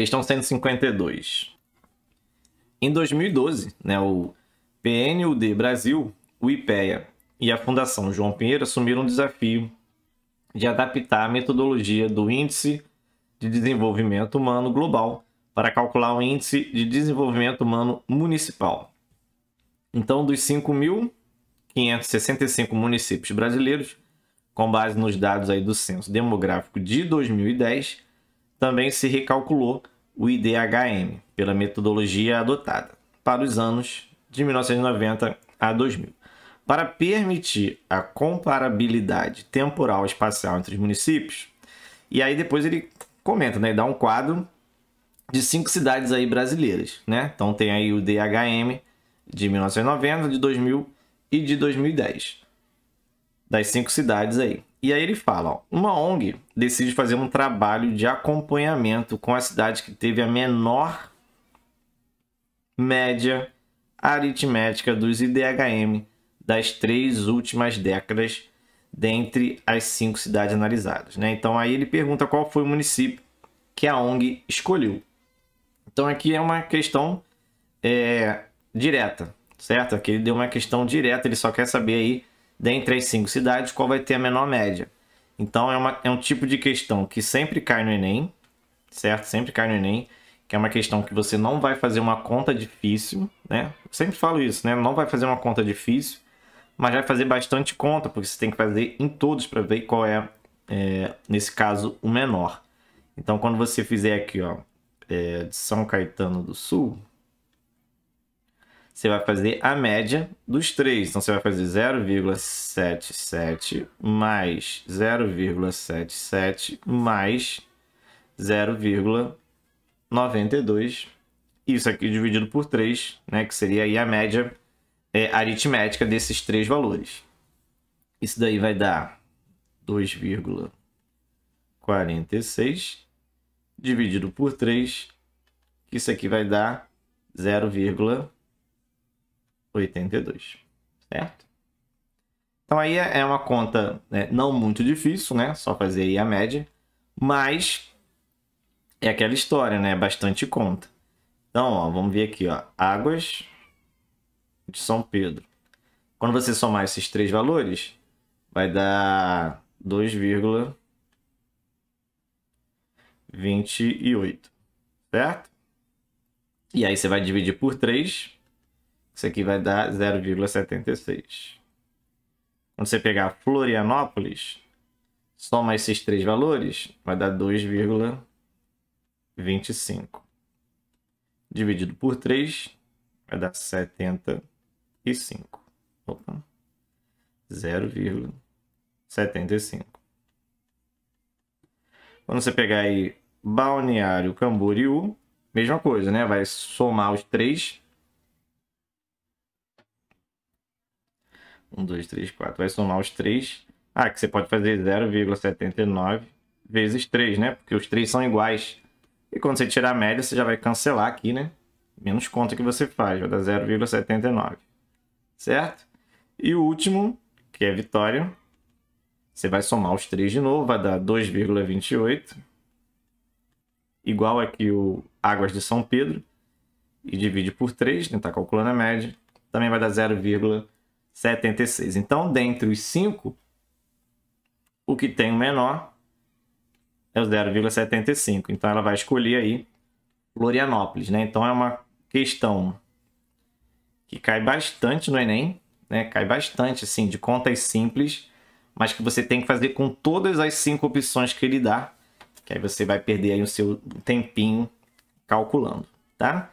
Questão 152. Em 2012, né, o PNUD Brasil, o IPEA e a Fundação João Pinheiro assumiram o desafio de adaptar a metodologia do Índice de Desenvolvimento Humano Global para calcular o Índice de Desenvolvimento Humano Municipal. Então, dos 5.565 municípios brasileiros, com base nos dados aí do Censo Demográfico de 2010, também se recalculou o IDHM pela metodologia adotada para os anos de 1990 a 2000. Para permitir a comparabilidade temporal espacial entre os municípios, e aí depois ele comenta, né, dá um quadro de cinco cidades aí brasileiras, né? Então tem aí o DHM de 1990, de 2000 e de 2010 das cinco cidades aí. E aí ele fala, ó, uma ONG decide fazer um trabalho de acompanhamento com a cidade que teve a menor média aritmética dos IDHM das três últimas décadas dentre as cinco cidades analisadas. Né? Então aí ele pergunta qual foi o município que a ONG escolheu. Então aqui é uma questão é, direta, certo? Aqui ele deu uma questão direta, ele só quer saber aí dentre as cinco cidades, qual vai ter a menor média. Então é, uma, é um tipo de questão que sempre cai no Enem, certo? Sempre cai no Enem, que é uma questão que você não vai fazer uma conta difícil, né? Eu sempre falo isso, né? Não vai fazer uma conta difícil, mas vai fazer bastante conta, porque você tem que fazer em todos para ver qual é, é, nesse caso, o menor. Então, quando você fizer aqui, ó, é, de São Caetano do Sul, você vai fazer a média dos três. Então, você vai fazer 0,77 mais 0,77 mais 0,92. Isso aqui dividido por 3, né, que seria aí a média é, aritmética desses três valores. Isso daí vai dar 2,46 dividido por 3, que isso aqui vai dar 0,92. 82, certo? Então aí é, é uma conta né, não muito difícil, né? Só fazer aí a média, mas é aquela história, né? Bastante conta. Então, ó, vamos ver aqui, ó, Águas de São Pedro. Quando você somar esses três valores, vai dar 2,28, certo? E aí você vai dividir por 3 isso aqui vai dar 0,76. Quando você pegar Florianópolis, soma esses três valores, vai dar 2,25. Dividido por 3, vai dar 75. Opa. 0,75. Quando você pegar aí Balneário Camboriú, mesma coisa, né? Vai somar os três 1, 2, 3, 4. Vai somar os 3. Ah, que você pode fazer 0,79 vezes 3, né? Porque os 3 são iguais. E quando você tirar a média, você já vai cancelar aqui, né? Menos conta que você faz, vai dar 0,79. Certo? E o último, que é vitória, você vai somar os 3 de novo, vai dar 2,28. Igual aqui o Águas de São Pedro. E divide por 3, né? Tá calculando a média. Também vai dar 0,78. 76. Então, dentre os 5, o que tem o menor é o 0,75. Então, ela vai escolher aí Florianópolis, né? Então, é uma questão que cai bastante no Enem, né? Cai bastante, assim, de contas simples, mas que você tem que fazer com todas as cinco opções que ele dá, que aí você vai perder aí o seu tempinho calculando, tá?